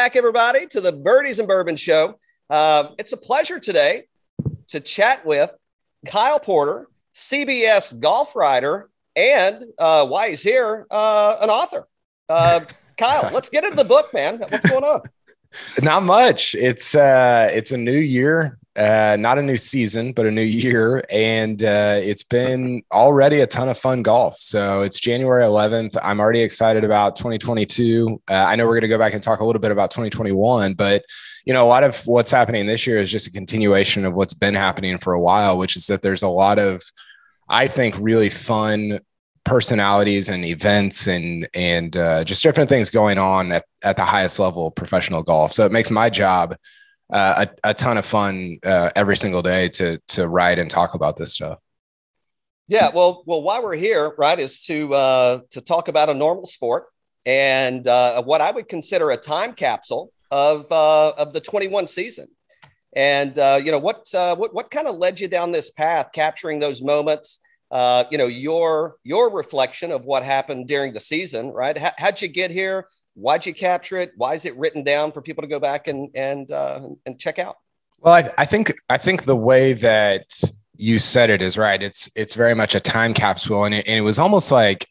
back, everybody, to the Birdies and Bourbon Show. Uh, it's a pleasure today to chat with Kyle Porter, CBS golf writer, and uh, why he's here, uh, an author. Uh, Kyle, let's get into the book, man. What's going on? Not much. It's uh, it's a new year, uh, not a new season, but a new year, and uh, it's been already a ton of fun golf. So it's January 11th. I'm already excited about 2022. Uh, I know we're going to go back and talk a little bit about 2021, but you know, a lot of what's happening this year is just a continuation of what's been happening for a while, which is that there's a lot of, I think, really fun personalities and events and and uh, just different things going on at, at the highest level of professional golf. So it makes my job uh, a, a ton of fun uh, every single day to to write and talk about this stuff. Yeah, well, well, why we're here, right, is to uh, to talk about a normal sport and uh, what I would consider a time capsule of uh, of the 21 season. And uh, you know what uh, what what kind of led you down this path, capturing those moments. Uh, you know your your reflection of what happened during the season, right? How, how'd you get here? Why'd you capture it? Why is it written down for people to go back and and uh, and check out? Well, I, I think I think the way that you said it is right. It's it's very much a time capsule, and it, and it was almost like,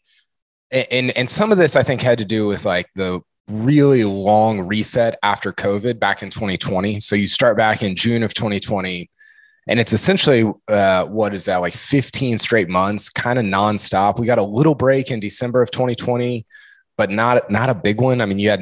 and and some of this I think had to do with like the really long reset after COVID back in 2020. So you start back in June of 2020, and it's essentially uh, what is that like 15 straight months, kind of nonstop. We got a little break in December of 2020, but not not a big one. I mean, you had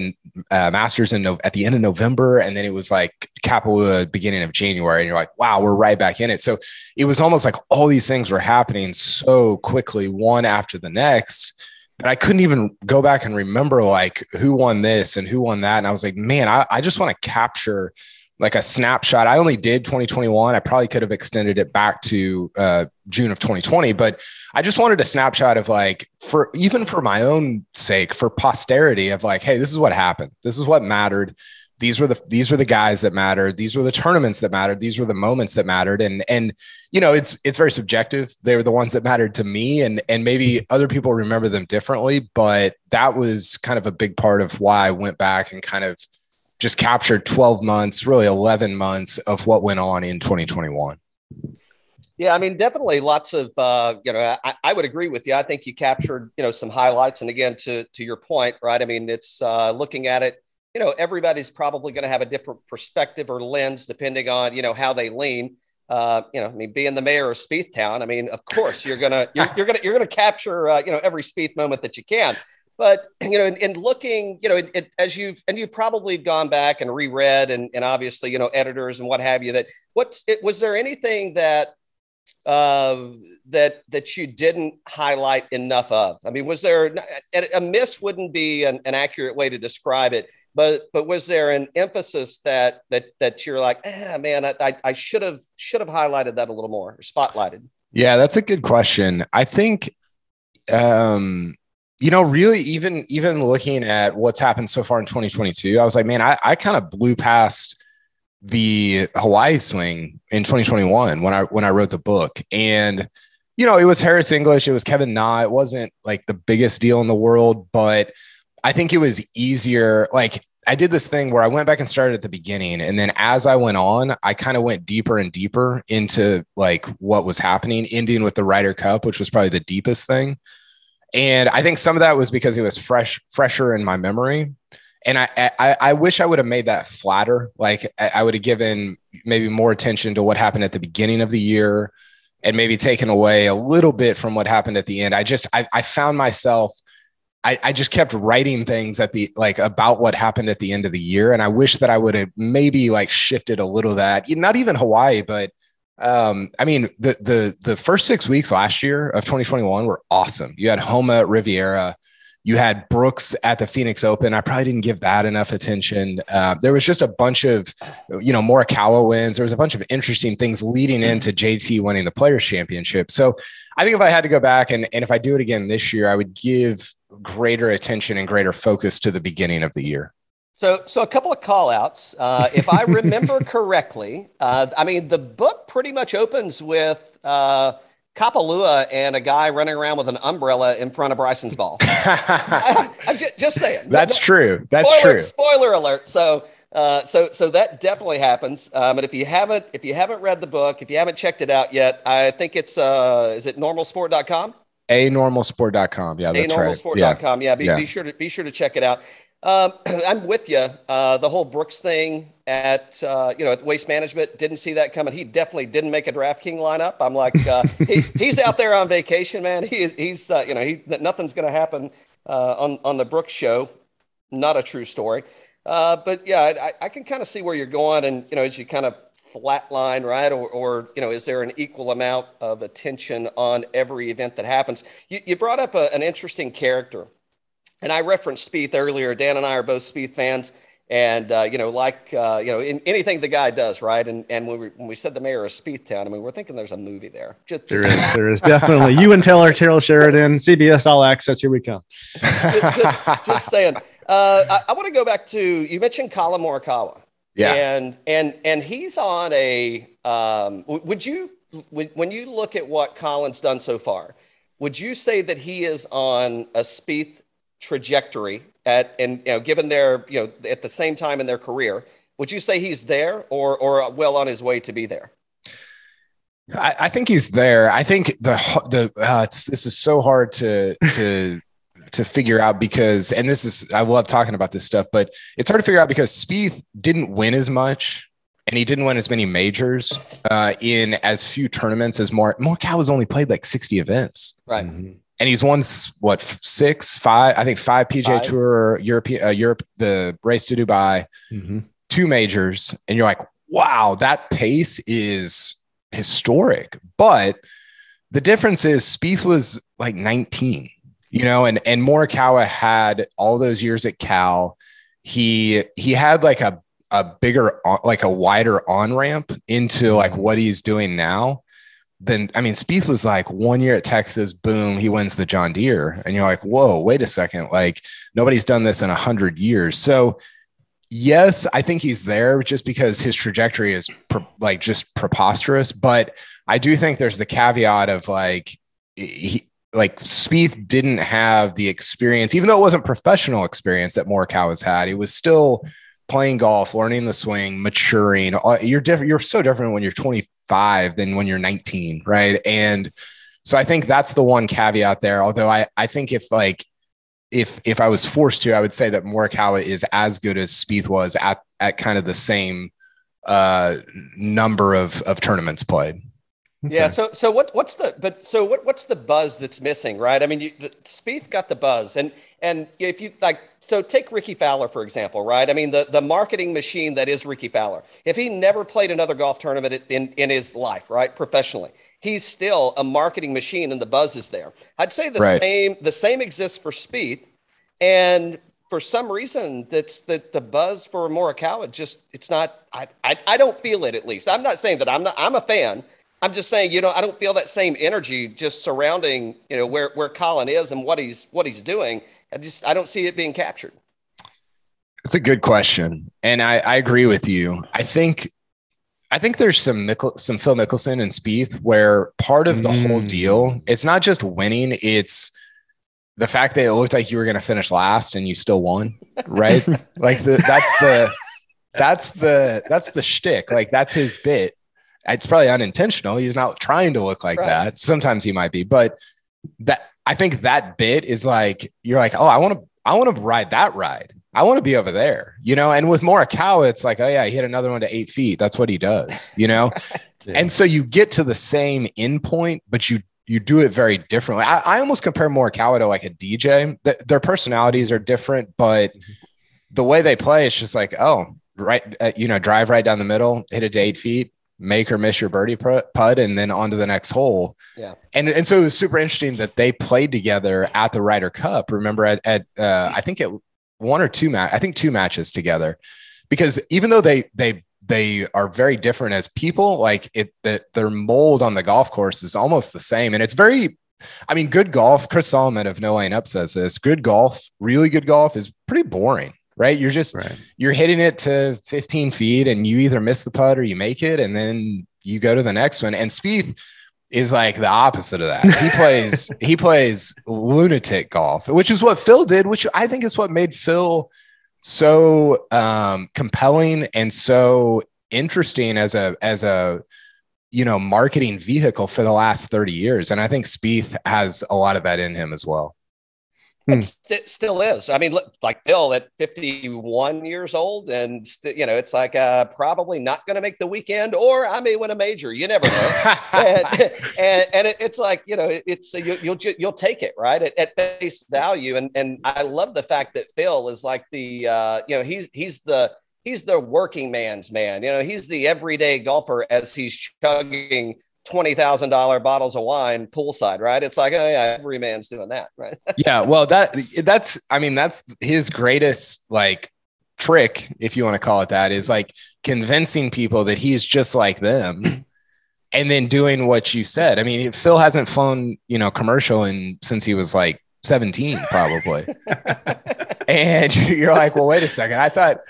uh, Masters in no- at the end of November, and then it was like Kapalua beginning of January, and you're like, wow, we're right back in it. So it was almost like all these things were happening so quickly, one after the next but I couldn't even go back and remember like who won this and who won that. And I was like, man, I, I just want to capture like a snapshot. I only did 2021. I probably could have extended it back to uh, June of 2020, but I just wanted a snapshot of like, for even for my own sake, for posterity, of like, hey, this is what happened. This is what mattered these were the these were the guys that mattered these were the tournaments that mattered these were the moments that mattered and and you know it's it's very subjective they were the ones that mattered to me and and maybe other people remember them differently but that was kind of a big part of why I went back and kind of just captured 12 months really 11 months of what went on in 2021 yeah, I mean, definitely lots of, uh, you know, I, I, would agree with you. I think you captured, you know, some highlights. And again, to to your point, right? I mean, it's uh, looking at it you know, everybody's probably going to have a different perspective or lens depending on, you know, how they lean. Uh, you know, I mean, being the mayor of Spieth Town, I mean, of course you're gonna you're, you're gonna you're gonna capture uh, you know every Spieth moment that you can. But you know, in, in looking, you know, it, it, as you've and you've probably gone back and reread and and obviously you know editors and what have you. That what's it, was there anything that uh, that that you didn't highlight enough of? I mean, was there a miss? Wouldn't be an, an accurate way to describe it, but but was there an emphasis that that that you're like, ah, man, I I should have should have highlighted that a little more or spotlighted? Yeah, that's a good question. I think, um, you know, really even even looking at what's happened so far in 2022, I was like, man, I I kind of blew past the Hawaii swing in 2021 when I when I wrote the book and you know, it was Harris English, it was Kevin Na. It wasn't like the biggest deal in the world, but I think it was easier. Like I did this thing where I went back and started at the beginning. And then as I went on, I kind of went deeper and deeper into like what was happening, ending with the Ryder Cup, which was probably the deepest thing. And I think some of that was because it was fresh, fresher in my memory. And I, I, I wish I would have made that flatter. Like I would have given maybe more attention to what happened at the beginning of the year and maybe taken away a little bit from what happened at the end. I just, I, I found myself I, I just kept writing things at the like about what happened at the end of the year. And I wish that I would have maybe like shifted a little that, not even Hawaii, but um, I mean, the the the first six weeks last year of 2021 were awesome. You had Homa at Riviera, you had Brooks at the Phoenix Open. I probably didn't give that enough attention. Uh, there was just a bunch of, you know, Morikawa wins. There was a bunch of interesting things leading into JT winning the Players Championship. So I think if I had to go back and and if I do it again this year, I would give greater attention and greater focus to the beginning of the year? So, so a couple of call outs. Uh, if I remember correctly, uh, I mean, the book pretty much opens with uh, Kapalua and a guy running around with an umbrella in front of Bryson's ball. I, am just, just, saying. That's true. That's spoiler, true. Spoiler alert. So, uh, so, so that definitely happens. Um, and if you haven't, if you haven't read the book, if you haven't checked it out yet, I think it's, uh, is it normalsport.com? anormalsport.com. Yeah, that's anormalsport.com. Right. Yeah, yeah, be, yeah. be sure to be sure to check it out. Um, I'm with you. Uh, the whole Brooks thing at uh, you know at Waste Management didn't see that coming. He definitely didn't make a DraftKings lineup. I'm like, uh, he, he's out there on vacation, man. He is, he's uh, you know he nothing's going to happen uh, on on the Brooks show. Not a true story. Uh, but yeah, I, I can kind of see where you're going, and you know as you kind of flatline, right? Or, or, you know, is there an equal amount of attention on every event that happens? You, you brought up a, an interesting character and I referenced Spieth earlier. Dan and I are both Spieth fans. And, uh, you know, like, uh, you know, in anything the guy does, right? And, and when, we, when we said the mayor of Spieth Town, I mean, we're thinking there's a movie there. Just, there is, there is definitely. you and Taylor, Terrell Sheridan, CBS All Access, here we come. just, just, just saying. Uh, I, I want to go back to, you mentioned Collin Morikawa. Yeah. And, and, and he's on a, um, would you, when you look at what Collin's done so far, would you say that he is on a Spieth trajectory at and you know given their you know at the same time in their career would you say he's there or or well on his way to be there I, I think he's there. I think the the uh, this is so hard to to to figure out because, and this is I love talking about this stuff, but it's hard to figure out because Spieth didn't win as much and he didn't win as many majors uh, in as few tournaments as more. Morikawa has only played like sixty events, right? Mm-hmm and he's won what six, five, I think five PGA five. Tour European uh, Europe, the race to Dubai, mm-hmm. two majors, and you're like, wow, that pace is historic. But the difference is Spieth was like 19, you know, and and Morikawa had all those years at Cal. He he had like a a bigger like a wider on ramp into like mm-hmm. what he's doing now then I mean, Spieth was like one year at Texas, boom, he wins the John Deere, and you're like, whoa, wait a second, like nobody's done this in a hundred years. So, yes, I think he's there just because his trajectory is pre- like just preposterous. But I do think there's the caveat of like he like Spieth didn't have the experience, even though it wasn't professional experience that Morikawa has had. He was still playing golf, learning the swing, maturing. You're different. You're so different when you're 25 than when you're 19, right? And so I think that's the one caveat there. Although I I think if like if if I was forced to, I would say that Morikawa is as good as Spieth was at at kind of the same uh number of of tournaments played. Okay. Yeah. So, so what, what's the, but so what, what's the buzz that's missing, right? I mean, you, the, Spieth got the buzz and, and if you like, so take Rickie Fowler, for example, right? I mean, the, the marketing machine that is Rickie Fowler, if he never played another golf tournament in, in his life, right? Professionally, he's still a marketing machine and the buzz is there. I'd say the right. same, the same exists for Spieth. And for some reason that's that the buzz for Morikawa just it's not I, I I don't feel it at least. I'm not saying that I'm not I'm a fan, I'm just saying, you know, I don't feel that same energy just surrounding, you know, where where Collin is and what he's what he's doing. I just I don't see it being captured. It's a good question, and I, I agree with you. I think I think there's some Mickle, some Phil Mickelson and Spieth where part of the mm. whole deal it's not just winning; it's the fact that it looked like you were going to finish last and you still won, right? like the, that's the that's the that's the shtick. Like that's his bit it's probably unintentional. He's not trying to look like right. that. Sometimes he might be, but that I think that bit is like you're like, oh, I want to, I want to ride that ride. I want to be over there, you know. And with Morikawa, it's like, oh yeah, he hit another one to eight feet. That's what he does, you know. and so you get to the same endpoint, but you you do it very differently. I, I almost compare Morikawa to like a DJ. The, their personalities are different, but mm-hmm. the way they play, it's just like, oh, right, uh, you know, drive right down the middle, hit it to eight feet, make or miss your birdie putt and then on to the next hole. Yeah. And and so it was super interesting that they played together at the Ryder Cup. Remember at, at uh, I think it one or two match I think two matches together. Because even though they they they are very different as people, like it that their mold on the golf course is almost the same. And it's very I mean, good golf, Chris Solomon of No Laying Up says this good golf, really good golf is pretty boring right? You're just right. you're hitting it to 15 feet and you either miss the putt or you make it, and then you go to the next one. And Spieth, is like the opposite of that. He plays he plays lunatic golf, which is what Phil did, which I think is what made Phil so um, compelling and so interesting as a as a you know marketing vehicle for the last 30 years and i think Spieth has a lot of that in him as well Hmm. It still is. I mean, look, like Phil at 51 years old, and st- you know, it's like uh, probably not going to make the weekend, or I may win a major. You never know. and and, and it, it's like you know, it's you, will you'll, you'll take it right at, at, face value. And and I love the fact that Phil is like the uh, you know he's he's the he's the working man's man. You know, he's the everyday golfer as he's chugging twenty thousand dollar bottles of wine poolside, right? It's like, oh yeah, every man's doing that, right? yeah, well, that that's, I mean, that's his greatest like trick, if you want to call it that, is like convincing people that he's just like them. And then doing what you said. I mean, Phil hasn't flown, you know, commercial in since he was like 17, probably. and you're like, well, wait a second. I thought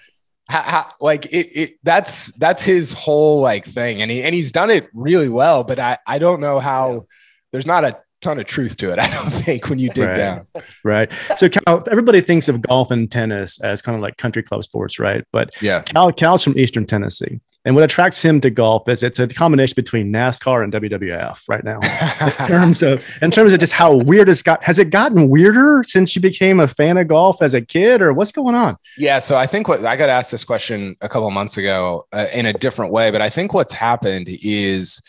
how, how, like it, it that's that's his whole like thing. And he and he's done it really well but i i don't know how there's not a ton of truth to it i don't think when you dig right. down right so cal, everybody thinks of golf and tennis as kind of like country club sports right but yeah cal cal's from eastern tennessee and what attracts him to golf is it's a combination between NASCAR and WWF right now. in terms of in terms of just how weird it's got. Has it gotten weirder since you became a fan of golf as a kid, or what's going on? Yeah, so I think what I got asked this question a couple months ago uh, in a different way, but I think what's happened is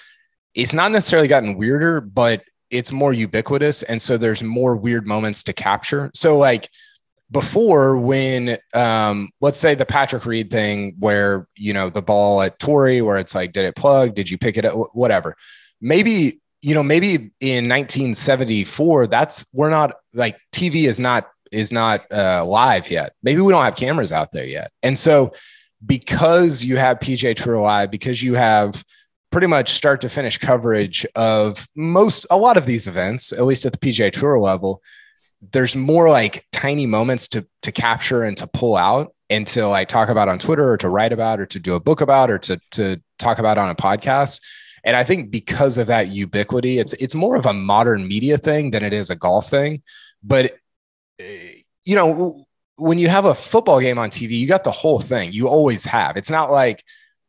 it's not necessarily gotten weirder, but it's more ubiquitous, and so there's more weird moments to capture. So like before when um let's say the Patrick Reed thing where you know the ball at Torrey where it's like did it plug? Did you pick it up? Whatever. Maybe you know maybe in 1974 that's we're not like TV is not is not uh, live yet. Maybe we don't have cameras out there yet. And so because you have PGA Tour live because you have pretty much start to finish coverage of most a lot of these events at least at the PGA Tour level there's more like tiny moments to to capture and to pull out and to like talk about on Twitter or to write about or to do a book about or to to talk about on a podcast. And I think because of that ubiquity, it's it's more of a modern media thing than it is a golf thing. But eh, you know, when you have a football game on TV, you got the whole thing. You always have. It's not like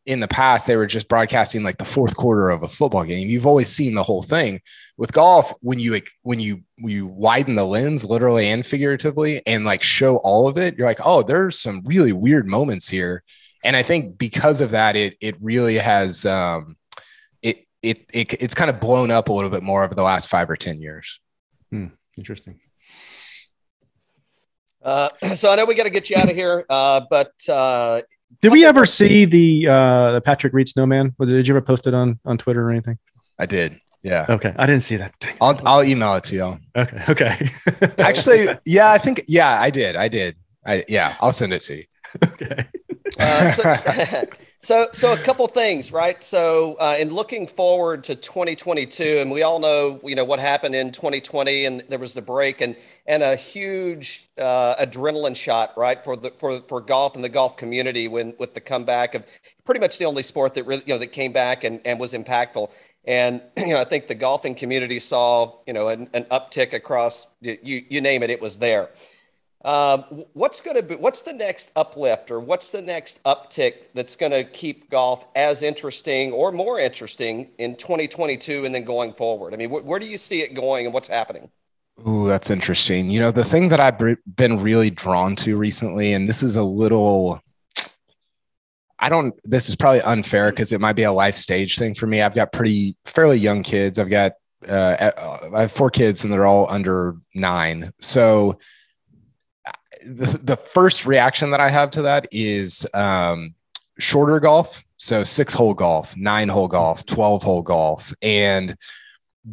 in the past they were just broadcasting like the fourth quarter of a football game. You've always seen the whole thing. With golf when you when you you widen the lens literally and figuratively and like show all of it you're like oh there's some really weird moments here. And i think because of that it it really has um it it, it it's kind of blown up a little bit more over the last five or ten years. Hmm, interesting. Uh, so I know we got to get you out of here, uh, but uh, did we ever see the uh, the Patrick Reed snowman? Did you ever post it on on Twitter or anything? I did. Yeah. Okay. I didn't see that. Dang. I'll I'll email it to y'all. Okay. Okay. Actually, yeah, I think yeah, I did. I did. I yeah, I'll send it to you. Okay. Uh, so, so, so a couple things, right? So, uh, in looking forward to 2022, and we all know, you know, what happened in 2020, and there was the break, and and a huge uh, adrenaline shot, right, for the for for golf and the golf community when with the comeback of pretty much the only sport that really, you know, that came back and and was impactful. And you know, I think the golfing community saw you know an, an uptick across you you name it, it was there. Uh, what's going to be what's the next uplift or what's the next uptick that's going to keep golf as interesting or more interesting in 2022 and then going forward? I mean, wh- where do you see it going and what's happening? Ooh, that's interesting. You know, the thing that I've been really drawn to recently, and this is a little I don't, this is probably unfair because it might be a life stage thing for me. I've got pretty fairly young kids. I've got, uh, I have four kids and they're all under nine. So the, the first reaction that I have to that is um, shorter golf. So six hole golf, nine hole golf, 12 hole golf. And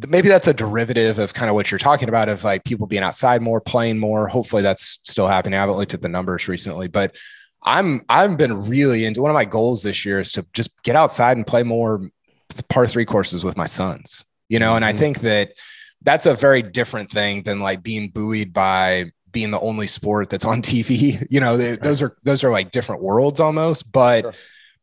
maybe that's a derivative of kind of what you're talking about of like people being outside more, playing more. Hopefully that's still happening. I haven't looked at the numbers recently, but I'm I've been really into one of my goals this year is to just get outside and play more par three courses with my sons. You know, and I mm-hmm. think that that's a very different thing than like being buoyed by being the only sport that's on TV. You know, those are those are like different worlds almost. But sure.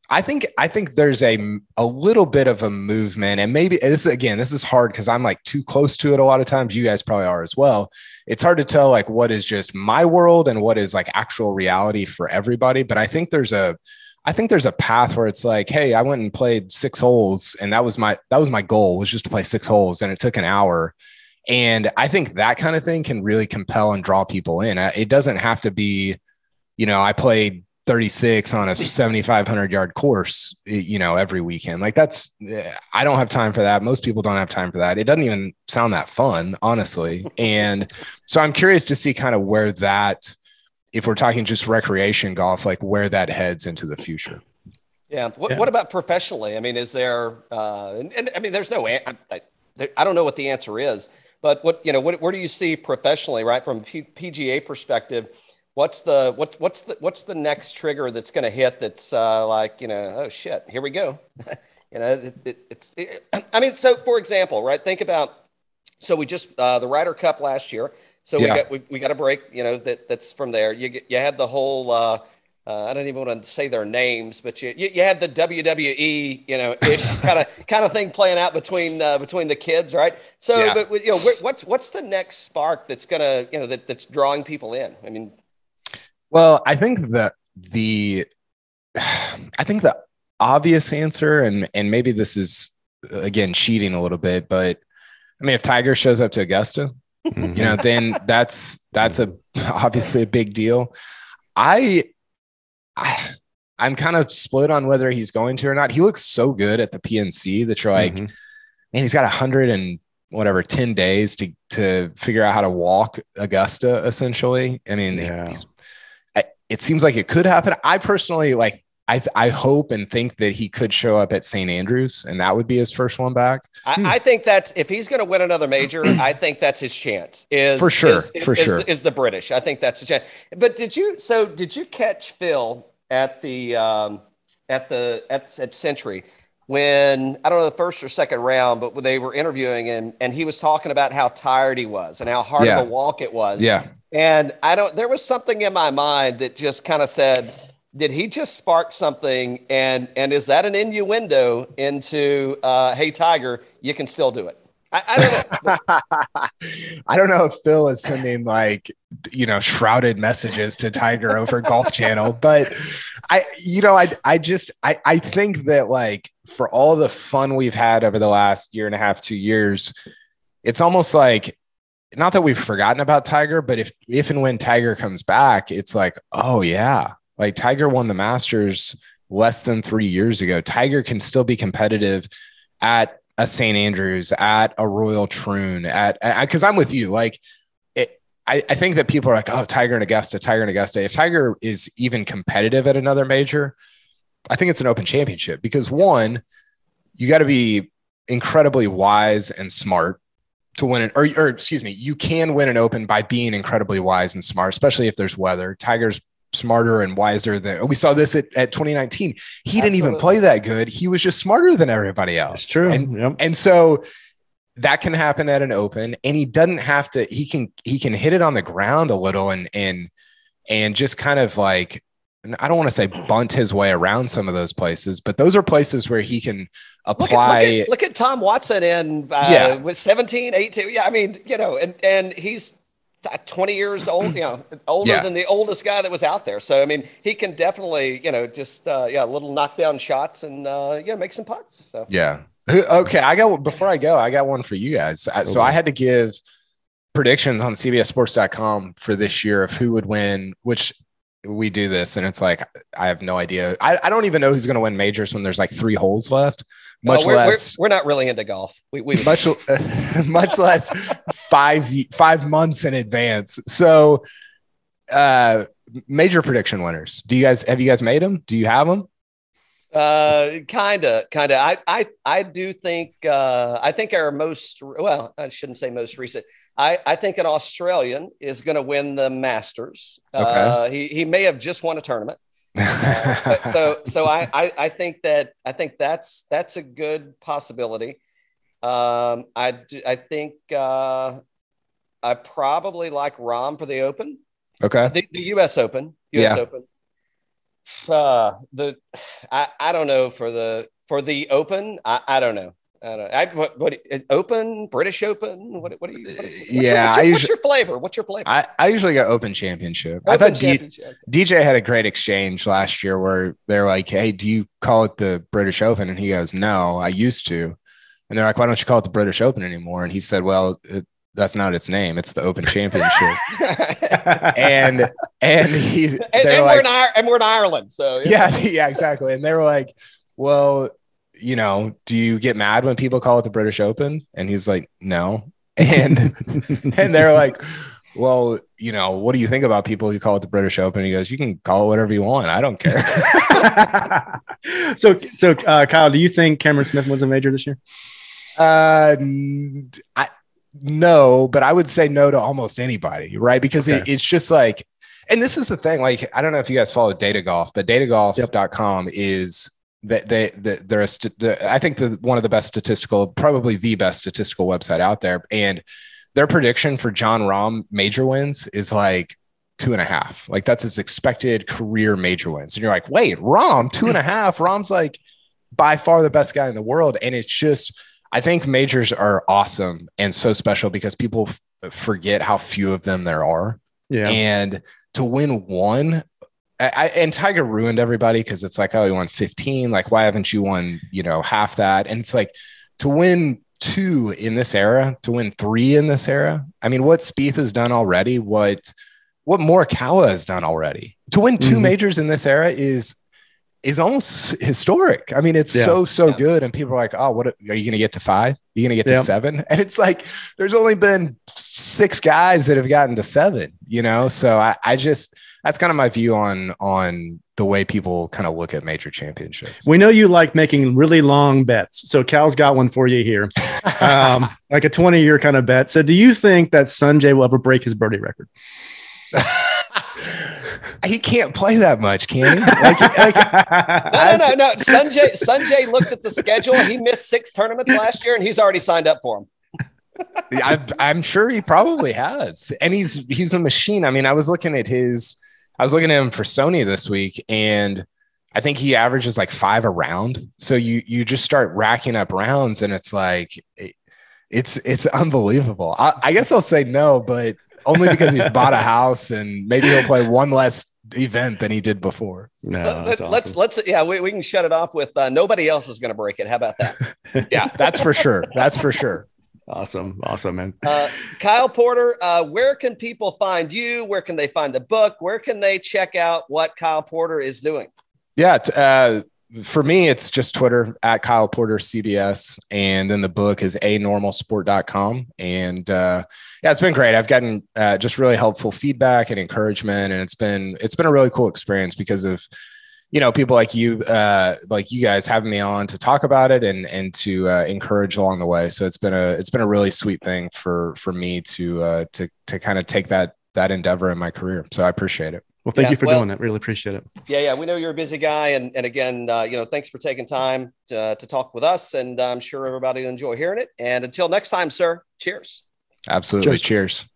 I think I think there's a a little bit of a movement, and maybe this again, this is hard because I'm like too close to it a lot of times. You guys probably are as well. It's hard to tell like what is just my world and what is like actual reality for everybody. But I think there's a I think there's a path where it's like, hey, I went and played six holes, and that was my that was my goal was just to play six holes, and it took an hour. And I think that kind of thing can really compel and draw people in. It doesn't have to be, you know, I played 36 on a 7500 yard course you know every weekend. Like that's i don't have time for that. Most people don't have time for that. It doesn't even sound that fun honestly. And so i'm curious to see kind of where that if we're talking just recreation golf like where that heads into the future. Yeah. What, yeah. what about professionally? I mean is there uh and, and i mean there's no I, I, I don't know what the answer is but what you know what, where do you see professionally right from a P, pga perspective what's the what, what's the what's the next trigger that's going to hit that's uh, like you know oh shit here we go. You know it, it, it's it, i mean so for example right think about so we just uh, the Ryder Cup last year. So yeah. we got we, we got a break you know that that's from there. You you had the whole uh, uh, I don't even want to say their names, but you, you, you had the WWE, you know, ish kind of kind of thing playing out between uh, between the kids, right? So, yeah. but you know, what's what's the next spark that's gonna, you know, that, that's drawing people in? I mean, well, I think that the I think the obvious answer, and and maybe this is again cheating a little bit, but I mean, if Tiger shows up to Augusta, you know, then that's that's a obviously a big deal. I, I I'm kind of split on whether he's going to or not. He looks so good at the PNC that you're like, mm-hmm. man, he's got a hundred and whatever 10 days to to figure out how to walk Augusta essentially. I mean, yeah it seems like it could happen. I personally like I, I hope and think that he could show up at St. Andrews and that would be his first one back. I, hmm. I think that's if he's going to win another major, I think that's his chance. Is for sure, is, for is, sure is, is, the British. I think that's a chance. But did you? So did you catch Phil at the um, at the at, at Sentry when I don't know the first or second round, but when they were interviewing him and he was talking about how tired he was and how hard yeah. of a walk it was. Yeah. And I don't, there was something in my mind that just kind of said, did he just spark something? And, and is that an innuendo into, uh, Hey Tiger, you can still do it. I, I don't know. I don't know if Phil is sending like, you know, shrouded messages to Tiger over Golf Channel, but I, you know, I, I just, I, I think that like for all the fun we've had over the last year and a half, two years, it's almost like not that we've forgotten about Tiger, but if if and when Tiger comes back, it's like, oh yeah, like Tiger won the Masters less than three years ago. Tiger can still be competitive at a St. Andrews, at a Royal Troon, at because I'm with you. Like, it, I, I think that people are like, oh, Tiger and Augusta, Tiger and Augusta. If Tiger is even competitive at another major, I think it's an Open Championship because one, you got to be incredibly wise and smart to win an or, or excuse me, you can win an open by being incredibly wise and smart, especially if there's weather. Tiger's smarter and wiser than we saw this at, at 2019. He Absolutely. didn't even play that good. He was just smarter than everybody else. It's true. And, yep. and so that can happen at an open and he doesn't have to he can he can hit it on the ground a little and and and just kind of like I don't want to say bunt his way around some of those places, but those are places where he can apply. Look at, look at, look at Tom Watson in uh, yeah. with 17, 18. Yeah, I mean, you know, and and he's 20 years old, you know, older yeah. than the oldest guy that was out there. So I mean, he can definitely, you know, just uh, yeah, little knockdown shots and uh, yeah, make some putts. So yeah. Okay, I got before I go, I got one for you guys. So I had to give predictions on CBSSports.com for this year of who would win, which we do this and it's like I have no idea. I, I don't even know who's going to win majors when there's like three holes left. Much we're, less. We're, we're, not really into golf. We, we much much less five five months in advance. So, uh, major prediction winners. Do you guys have you guys made them? Do you have them? Uh, kinda, kinda. I, I, I do think. Uh, I think our most well, I shouldn't say most recent. I, I think an Australian is going to win the Masters. Okay. Uh, he, he may have just won a tournament. uh, so so I, I, I think that I think that's that's a good possibility. Um, I I think uh, I probably like Rahm for the Open. Okay. The, the U.S. Open. U.S. Yeah. Open. Uh, the I, I don't know for the for the Open. I, I don't know. I don't. I, what, what Open British Open? What what do you? What, what's yeah, your, what's, I your, usually, what's your flavor? What's your flavor? I, I usually go Open Championship. I Open thought D, DJ had a great exchange last year where they're like, "Hey, do you call it the British Open?" And he goes, "No, I used to." And they're like, "Why don't you call it the British Open anymore?" And he said, "Well, it, that's not its name. It's the Open Championship." and and he and, and like, we're in and we're in Ireland, so yeah, yeah, exactly. And they were like, "Well, you know, do you get mad when people call it the British Open?" And he's like, "No." And and they're like, "Well, you know, what do you think about people who call it the British Open?" He goes, "You can call it whatever you want. I don't care." so, so uh, Kyle, do you think Cameron Smith wins a major this year? uh, I no, but I would say no to almost anybody, right? Because it, it's just like, and this is the thing. Like, I don't know if you guys follow Data Golf, but datagolf.com is that they, they they're a st- the, I think the one of the best statistical, probably the best statistical website out there, and their prediction for Jon Rahm major wins is like two and a half. Like that's his expected career major wins, and you're like, wait, Rahm two and a half. Rahm's like by far the best guy in the world, and it's just. I think majors are awesome and so special because people forget how few of them there are. Yeah. And to win one, I, and Tiger ruined everybody because it's like, oh, you won 15. Like, why haven't you won, you know, half that? And it's like to win two in this era, to win three in this era. I mean, what Spieth has done already, what what Morikawa has done already. To win 2 Mhm. majors in this era is is almost historic. I mean, it's Yeah. so so Yeah. good, and people are like, "Oh, what are you going to get to five? Are you going to get Yeah. to seven? And it's like there's only been six guys that have gotten to seven. You know, so I, I just that's kind of my view on on the way people kind of look at major championships. We know you like making really long bets. So Cal's got one for you here, um, like a 20 year kind of bet. So do you think that Sungjae will ever break his birdie record? he can't play that much, can he? Like, like No, no, no, no. Sungjae Sungjae looked at the schedule. He missed six tournaments last year, and he's already signed up for them. I, I'm sure he probably has, and he's he's a machine. I mean, I was looking at his, I was looking at him for Sony this week, and I think he averages like five a round. So you you just start racking up rounds, and it's like it, it's it's unbelievable. I, I guess I'll say no, but only because he's bought a house, and maybe he'll play one less event than he did before. No, let's, that's let's awesome. let's yeah, we, we can shut it off with uh, nobody else is going to break it. How about that? Yeah, that's for sure. That's for sure. Awesome, awesome, man. Uh, Kyle Porter, uh, where can people find you? Where can they find the book? Where can they check out what Kyle Porter is doing? Yeah. t- Uh, for me, it's just Twitter at Kyle Porter CBS. And then the book is a normalsport.com. And uh, yeah, it's been great. I've gotten uh, just really helpful feedback and encouragement. And it's been, it's been a really cool experience because of, you know, people like you, uh, like you guys having me on to talk about it and, and to uh, encourage along the way. So it's been a, it's been a really sweet thing for, for me to, uh, to, to kind of take that, that endeavor in my career. So I appreciate it. Well, thank Yeah, you for well- doing that. Really appreciate it. Yeah, yeah, we know you're a busy guy, and and again, uh, you know, thanks for taking time to, to talk with us, and I'm sure everybody will enjoy hearing it. And until next time, sir, cheers. Absolutely. Cheers.